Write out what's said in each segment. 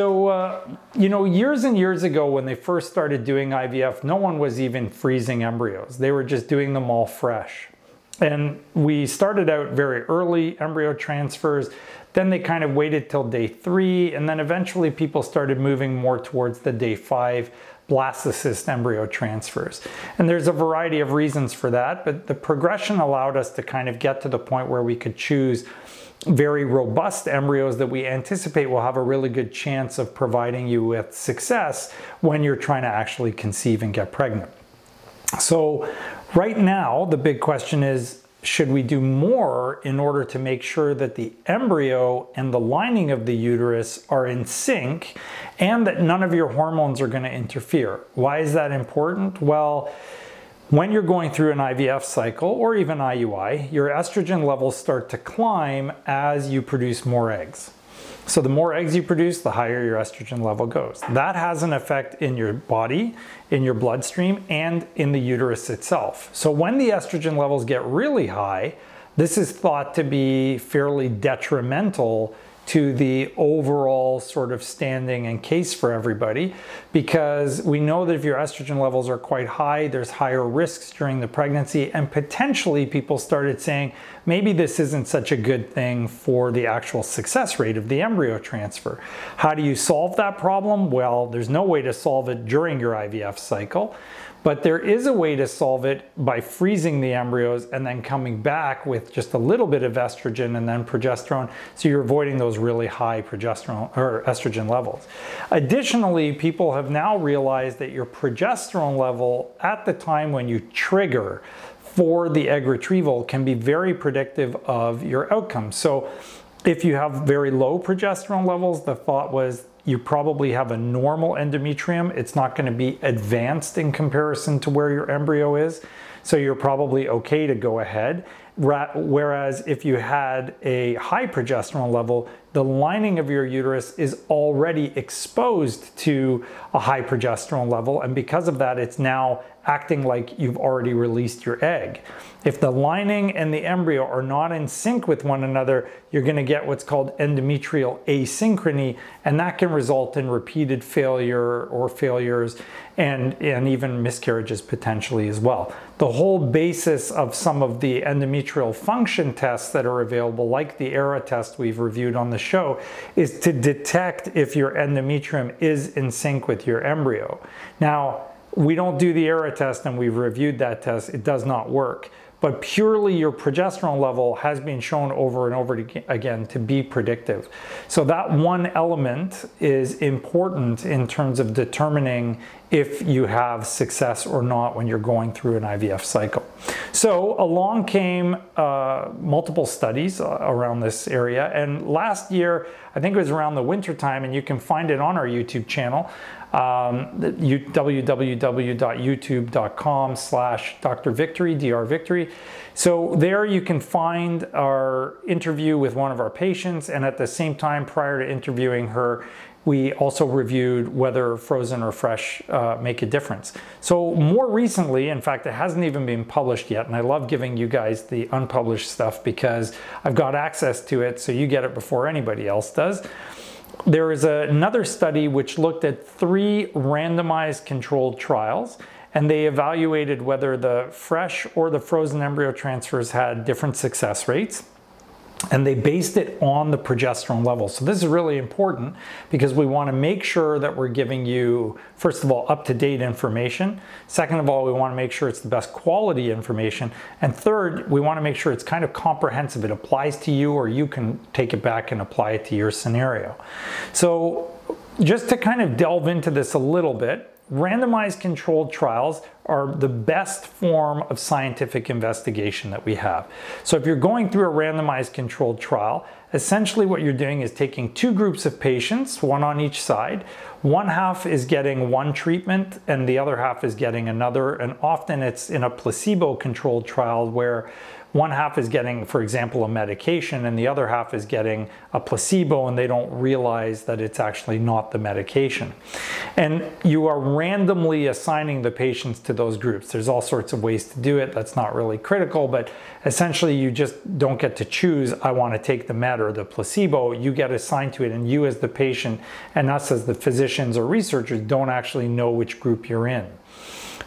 So, uh, you know, years and years ago when they first started doing IVF, no one was even freezing embryos. They were just doing them all fresh. And we started out very early embryo transfers. Then they kind of waited till day three. And then eventually people started moving more towards the day five blastocyst embryo transfers. And there's a variety of reasons for that, but the progression allowed us to kind of get to the point where we could choose very robust embryos that we anticipate will have a really good chance of providing you with success when you're trying to actually conceive and get pregnant. So right now, the big question is, should we do more in order to make sure that the embryo and the lining of the uterus are in sync and that none of your hormones are going to interfere? Why is that important? Well, when you're going through an IVF cycle or even IUI, your estrogen levels start to climb as you produce more eggs. So the more eggs you produce, the higher your estrogen level goes. That has an effect in your body, in your bloodstream, and in the uterus itself. So when the estrogen levels get really high, this is thought to be fairly detrimental to the overall sort of standing and case for everybody because we know that if your estrogen levels are quite high, there's higher risks during the pregnancy, and potentially people started saying maybe this isn't such a good thing for the actual success rate of the embryo transfer. How do you solve that problem? Well, there's no way to solve it during your IVF cycle. But there is a way to solve it by freezing the embryos and then coming back with just a little bit of estrogen and then progesterone. So you're avoiding those really high progesterone or estrogen levels. Additionally, people have now realized that your progesterone level at the time when you trigger for the egg retrieval can be very predictive of your outcome. So if you have very low progesterone levels, the thought was you probably have a normal endometrium. It's not going to be advanced in comparison to where your embryo is. So you're probably okay to go ahead. Whereas if you had a high progesterone level, the lining of your uterus is already exposed to a high progesterone level. And because of that, it's now acting like you've already released your egg. If the lining and the embryo are not in sync with one another, you're going to get what's called endometrial asynchrony, and that can result in repeated failure or failures and, and even miscarriages potentially as well. The whole basis of some of the endometrial function tests that are available, like the ERA test we've reviewed on the show, is to detect if your endometrium is in sync with your embryo. Now, we don't do the ERA test and we've reviewed that test. It does not work. But purely your progesterone level has been shown over and over again to be predictive. So that one element is important in terms of determining if you have success or not when you're going through an IVF cycle. So along came uh, multiple studies uh, around this area. And last year, I think it was around the winter time, and you can find it on our YouTube channel, um, www.youtube.com slash Dr. Victory, Dr. Victory. So there you can find our interview with one of our patients, and at the same time, prior to interviewing her, we also reviewed whether frozen or fresh uh, make a difference. So more recently, in fact, it hasn't even been published yet, and I love giving you guys the unpublished stuff because I've got access to it so you get it before anybody else does. There is a, another study which looked at three randomized controlled trials and they evaluated whether the fresh or the frozen embryo transfers had different success rates and they based it on the progesterone level. So this is really important because we want to make sure that we're giving you, first of all, up-to-date information. Second of all, we want to make sure it's the best quality information. And third, we want to make sure it's kind of comprehensive. It applies to you or you can take it back and apply it to your scenario. So just to kind of delve into this a little bit, randomized controlled trials are the best form of scientific investigation that we have. So if you're going through a randomized controlled trial, essentially what you're doing is taking two groups of patients, one on each side. One half is getting one treatment and the other half is getting another. And often it's in a placebo controlled trial where one half is getting, for example, a medication and the other half is getting a placebo and they don't realize that it's actually not the medication. And you are randomly assigning the patients to those groups. There's all sorts of ways to do it. That's not really critical, but essentially you just don't get to choose, I want to take the med or the placebo. You get assigned to it and you as the patient and us as the physicians or researchers don't actually know which group you're in.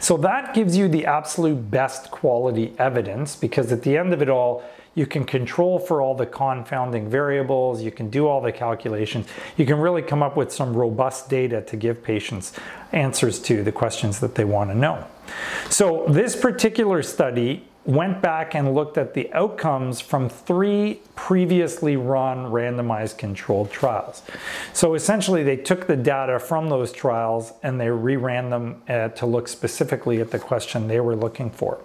So that gives you the absolute best quality evidence because at the end of it all, you can control for all the confounding variables, you can do all the calculations, you can really come up with some robust data to give patients answers to the questions that they want to know. So this particular study went back and looked at the outcomes from three previously run randomized controlled trials. So essentially they took the data from those trials and they reran them uh, to look specifically at the question they were looking for.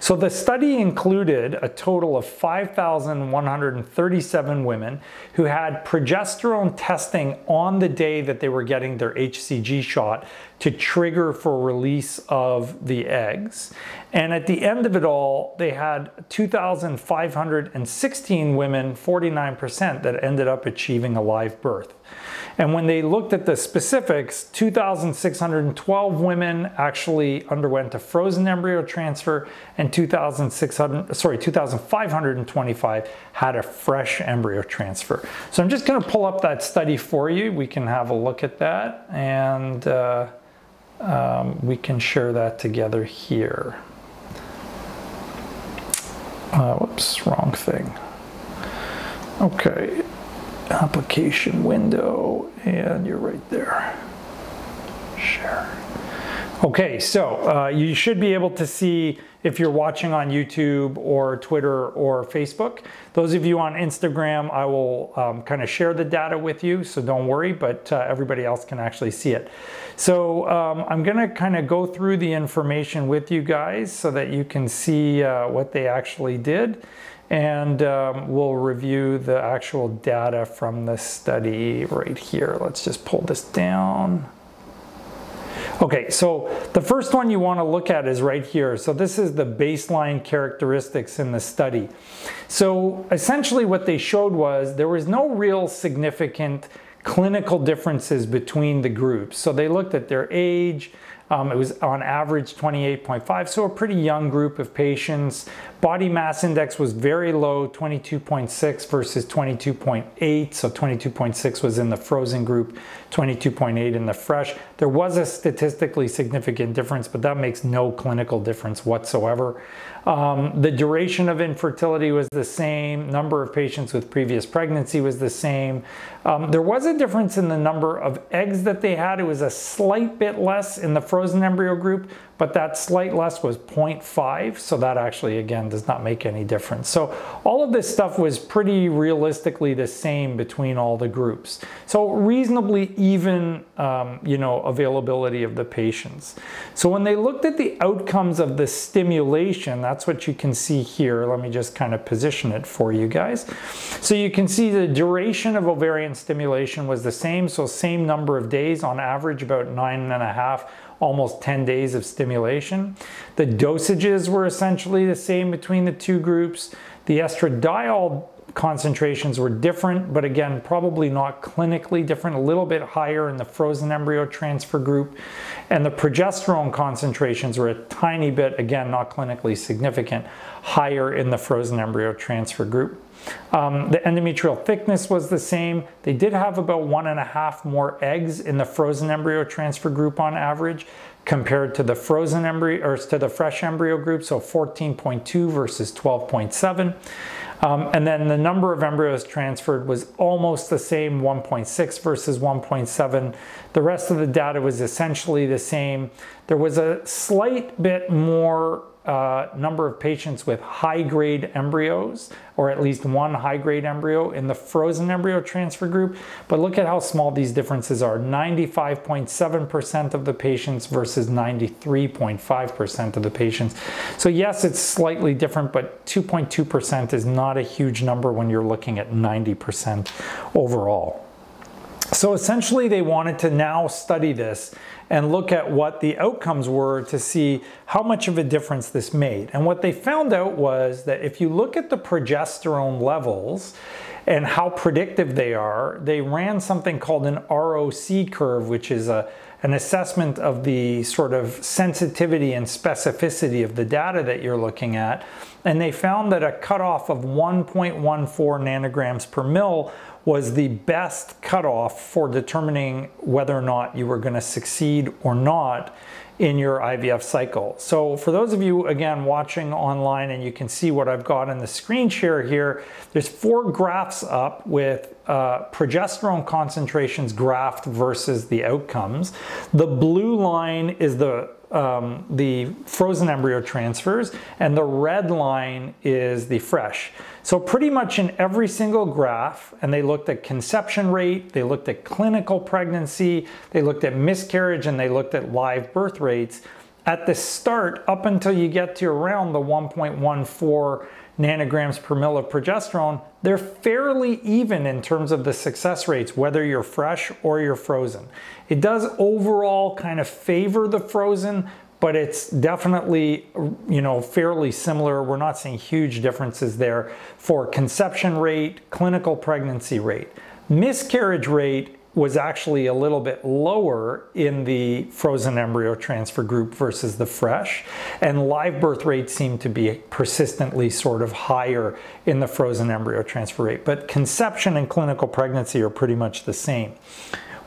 So the study included a total of 5,137 women who had progesterone testing on the day that they were getting their HCG shot to trigger for release of the eggs. And at the end of it all, they had 2,516 women, 49%, that ended up achieving a live birth. And when they looked at the specifics, 2,612 women actually underwent a frozen embryo transfer and 2,600, sorry, 2,525 had a fresh embryo transfer. So I'm just gonna pull up that study for you. We can have a look at that and uh, um, we can share that together here. Uh, whoops, wrong thing. Okay, application window, and you're right there. Share. Okay, so uh, you should be able to see if you're watching on YouTube or Twitter or Facebook. Those of you on Instagram, I will um, kind of share the data with you, so don't worry, but uh, everybody else can actually see it. So um, I'm gonna kind of go through the information with you guys so that you can see uh, what they actually did. And um, we'll review the actual data from the study right here. Let's just pull this down. Okay, so the first one you want to look at is right here. So this is the baseline characteristics in the study. So essentially what they showed was there was no real significant clinical differences between the groups. So they looked at their age, um, it was on average 28.5, so a pretty young group of patients. Body mass index was very low, 22.6 versus 22.8. So 22.6 was in the frozen group, 22.8 in the fresh. There was a statistically significant difference, but that makes no clinical difference whatsoever. Um, the duration of infertility was the same. Number of patients with previous pregnancy was the same. Um, there was a difference in the number of eggs that they had. It was a slight bit less in the frozen embryo group, but that slight less was 0.5. So that actually, again, does not make any difference. So all of this stuff was pretty realistically the same between all the groups. So reasonably even, um, you know, availability of the patients. So when they looked at the outcomes of the stimulation, that's what you can see here. Let me just kind of position it for you guys. So you can see the duration of ovarian stimulation was the same. So same number of days on average, about nine and a half almost 10 days of stimulation. The dosages were essentially the same between the two groups. The estradiol concentrations were different, but again, probably not clinically different, a little bit higher in the frozen embryo transfer group. And the progesterone concentrations were a tiny bit, again, not clinically significant, higher in the frozen embryo transfer group. Um, the endometrial thickness was the same. They did have about one and a half more eggs in the frozen embryo transfer group on average compared to the frozen embryo or to the fresh embryo group, so 14.2 versus 12.7. Um, and then the number of embryos transferred was almost the same, 1.6 versus 1.7. The rest of the data was essentially the same. There was a slight bit more uh, number of patients with high-grade embryos, or at least one high-grade embryo in the frozen embryo transfer group. But look at how small these differences are. 95.7% of the patients versus 93.5% of the patients. So yes, it's slightly different, but 2.2% is not a huge number when you're looking at 90% overall. So essentially, they wanted to now study this and look at what the outcomes were to see how much of a difference this made. And what they found out was that if you look at the progesterone levels and how predictive they are, they ran something called an ROC curve, which is a an assessment of the sort of sensitivity and specificity of the data that you're looking at. And they found that a cutoff of 1.14 nanograms per mil was the best cutoff for determining whether or not you were going to succeed or not in your IVF cycle. So for those of you, again, watching online and you can see what I've got in the screen share here, there's four graphs up with uh, progesterone concentrations graphed versus the outcomes. The blue line is the um, the frozen embryo transfers, and the red line is the fresh. So pretty much in every single graph, and they looked at conception rate, they looked at clinical pregnancy, they looked at miscarriage, and they looked at live birth rates. At the start, up until you get to around the 1.14 nanograms per mil of progesterone, they're fairly even in terms of the success rates, whether you're fresh or you're frozen. It does overall kind of favor the frozen, but it's definitely, you know, fairly similar. We're not seeing huge differences there for conception rate, clinical pregnancy rate. Miscarriage rate was actually a little bit lower in the frozen embryo transfer group versus the fresh. And live birth rates seem to be persistently sort of higher in the frozen embryo transfer rate. But conception and clinical pregnancy are pretty much the same.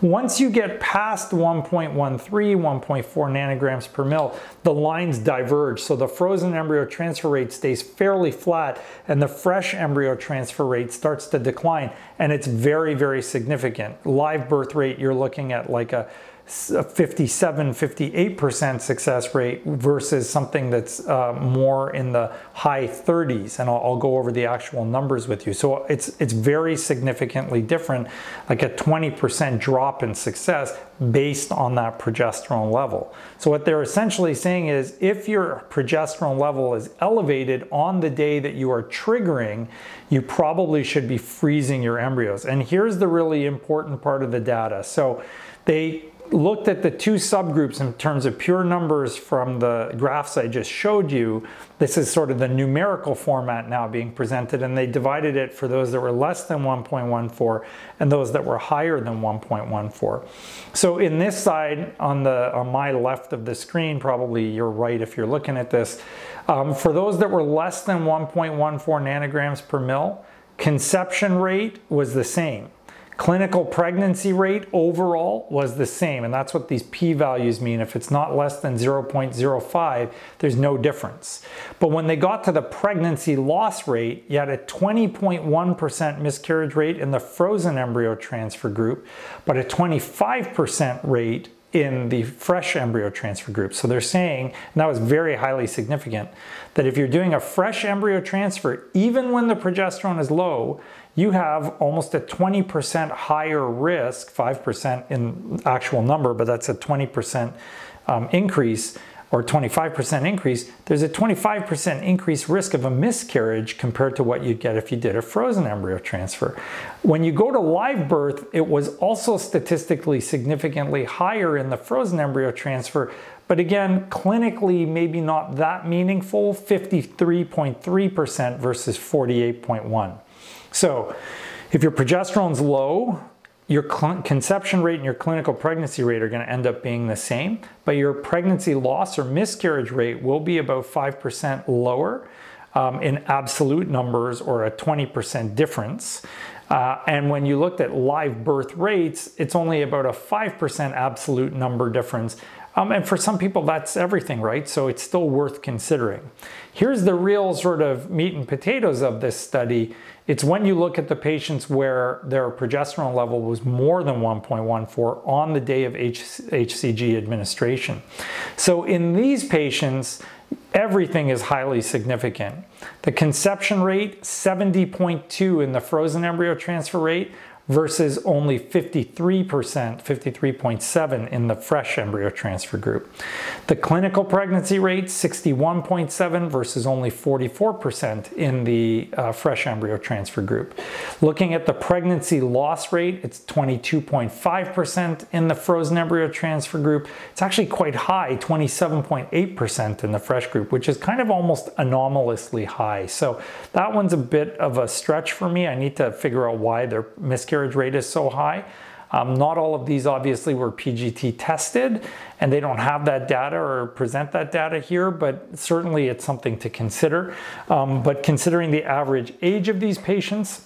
Once you get past 1.13, 1.4 nanograms per mil, the lines diverge. So the frozen embryo transfer rate stays fairly flat and the fresh embryo transfer rate starts to decline. And it's very, very significant. Live birth rate, you're looking at like a 57, 58% success rate versus something that's uh, more in the high 30s. And I'll, I'll, go over the actual numbers with you. So it's, it's very significantly different, like a 20% drop in success based on that progesterone level. So what they're essentially saying is if your progesterone level is elevated on the day that you are triggering, you probably should be freezing your embryos. And here's the really important part of the data. So they looked at the two subgroups in terms of pure numbers from the graphs I just showed you, this is sort of the numerical format now being presented, and they divided it for those that were less than 1.14 and those that were higher than 1.14. So in this side, on, the, on my left of the screen, probably you're right if you're looking at this, um, for those that were less than 1.14 nanograms per mil, conception rate was the same. Clinical pregnancy rate overall was the same, and that's what these p-values mean. If it's not less than 0.05, there's no difference. But when they got to the pregnancy loss rate, you had a 20.1% miscarriage rate in the frozen embryo transfer group, but a 25% rate in the fresh embryo transfer group. So they're saying, and that was very highly significant, that if you're doing a fresh embryo transfer, even when the progesterone is low, you have almost a 20% higher risk, 5% in actual number, but that's a 20% um, increase or 25% increase, there's a 25% increased risk of a miscarriage compared to what you'd get if you did a frozen embryo transfer. When you go to live birth, it was also statistically significantly higher in the frozen embryo transfer, but again, clinically, maybe not that meaningful 53.3% versus 48.1. So if your progesterone's low, your conception rate and your clinical pregnancy rate are going to end up being the same, but your pregnancy loss or miscarriage rate will be about 5% lower um, in absolute numbers or a 20% difference. Uh, and when you looked at live birth rates, it's only about a 5% absolute number difference. Um, and for some people, that's everything, right? So it's still worth considering. Here's the real sort of meat and potatoes of this study it's when you look at the patients where their progesterone level was more than 1.14 on the day of H HCG administration. So in these patients, everything is highly significant. The conception rate, 70.2 in the frozen embryo transfer rate versus only 53%, 53.7 in the fresh embryo transfer group. The clinical pregnancy rate, 61.7 versus only 44% in the uh, fresh embryo transfer group. Looking at the pregnancy loss rate, it's 22.5% in the frozen embryo transfer group. It's actually quite high, 27.8% in the fresh group, which is kind of almost anomalously high. So that one's a bit of a stretch for me. I need to figure out why they're their miscarriage rate is so high. Um, not all of these obviously were PGT tested and they don't have that data or present that data here, but certainly it's something to consider. Um, but considering the average age of these patients,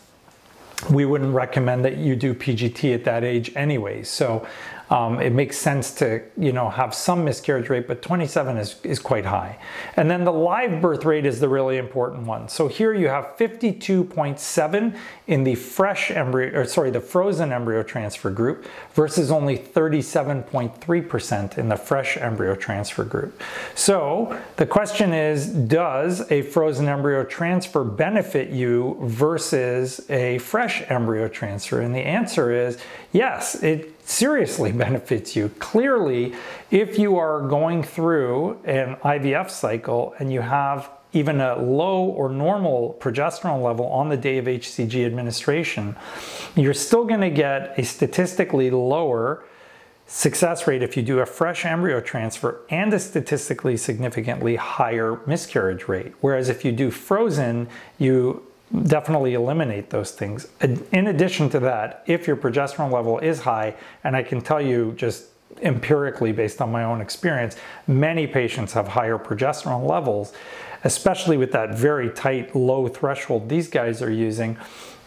we wouldn't recommend that you do PGT at that age anyway. So um, it makes sense to you know have some miscarriage rate, but 27 is, is quite high. And then the live birth rate is the really important one. So here you have 52.7 in the fresh embryo, or sorry, the frozen embryo transfer group versus only 37.3% in the fresh embryo transfer group. So the question is, does a frozen embryo transfer benefit you versus a fresh embryo transfer? And the answer is yes, it seriously benefits you. Clearly, if you are going through an IVF cycle and you have even a low or normal progesterone level on the day of HCG administration, you're still going to get a statistically lower success rate if you do a fresh embryo transfer and a statistically significantly higher miscarriage rate. Whereas if you do frozen, you definitely eliminate those things. In addition to that, if your progesterone level is high, and I can tell you just empirically based on my own experience, many patients have higher progesterone levels, especially with that very tight low threshold these guys are using,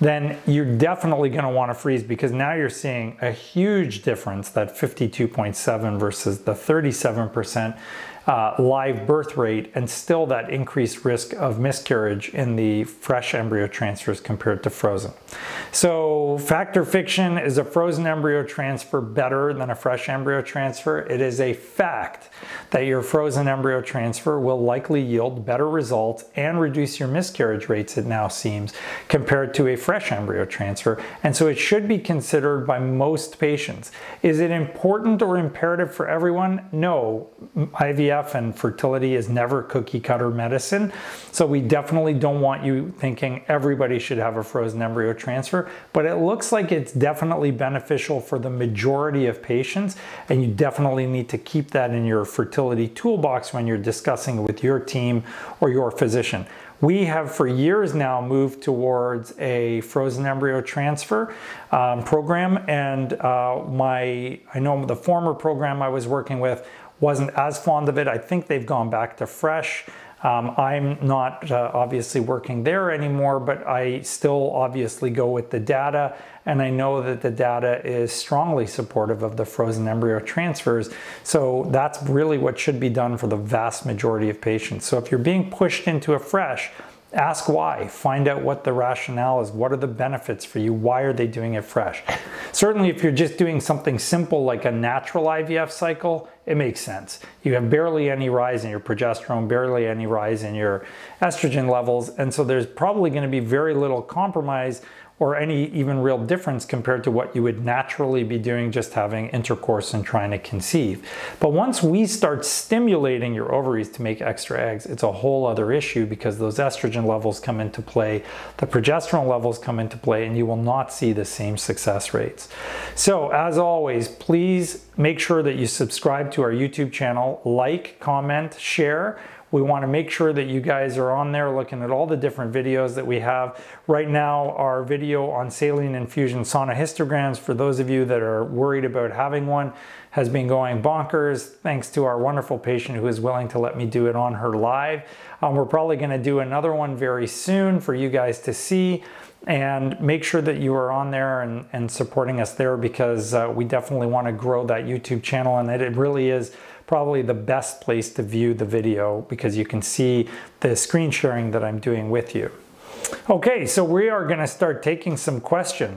then you're definitely going to want to freeze because now you're seeing a huge difference, that 52.7 versus the 37% uh, live birth rate and still that increased risk of miscarriage in the fresh embryo transfers compared to frozen. So fact or fiction, is a frozen embryo transfer better than a fresh embryo transfer? It is a fact that your frozen embryo transfer will likely yield better results and reduce your miscarriage rates, it now seems, compared to a fresh embryo transfer. And so it should be considered by most patients. Is it important or imperative for everyone? No. IVF IVF and fertility is never cookie cutter medicine. So we definitely don't want you thinking everybody should have a frozen embryo transfer, but it looks like it's definitely beneficial for the majority of patients. And you definitely need to keep that in your fertility toolbox when you're discussing with your team or your physician. We have for years now moved towards a frozen embryo transfer um, program, and uh, my I know the former program I was working with wasn't as fond of it. I think they've gone back to fresh. Um, I'm not uh, obviously working there anymore, but I still obviously go with the data, and I know that the data is strongly supportive of the frozen embryo transfers. So that's really what should be done for the vast majority of patients. So if you're being pushed into a fresh, Ask why. Find out what the rationale is. What are the benefits for you? Why are they doing it fresh? Certainly, if you're just doing something simple like a natural IVF cycle, it makes sense. You have barely any rise in your progesterone, barely any rise in your estrogen levels, and so there's probably going to be very little compromise or any even real difference compared to what you would naturally be doing just having intercourse and trying to conceive. But once we start stimulating your ovaries to make extra eggs, it's a whole other issue because those estrogen levels come into play, the progesterone levels come into play, and you will not see the same success rates. So, as always, please make sure that you subscribe to our YouTube channel, like, comment, share. We want to make sure that you guys are on there looking at all the different videos that we have. Right now, our video on saline infusion sonohysterograms, for those of you that are worried about having one, has been going bonkers thanks to our wonderful patient who is willing to let me do it on her live. Um, we're probably going to do another one very soon for you guys to see and make sure that you are on there and, and supporting us there because uh, we definitely want to grow that YouTube channel and it really is probably the best place to view the video because you can see the screen sharing that I'm doing with you. Okay, so we are going to start taking some questions.